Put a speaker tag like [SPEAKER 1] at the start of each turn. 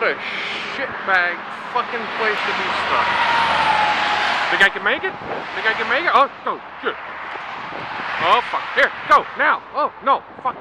[SPEAKER 1] What a shitbag fucking place to be stuck. Think I can make it? Think I can make it? Oh, go, shit. Oh, fuck. Here, go, now. Oh, no, fuck.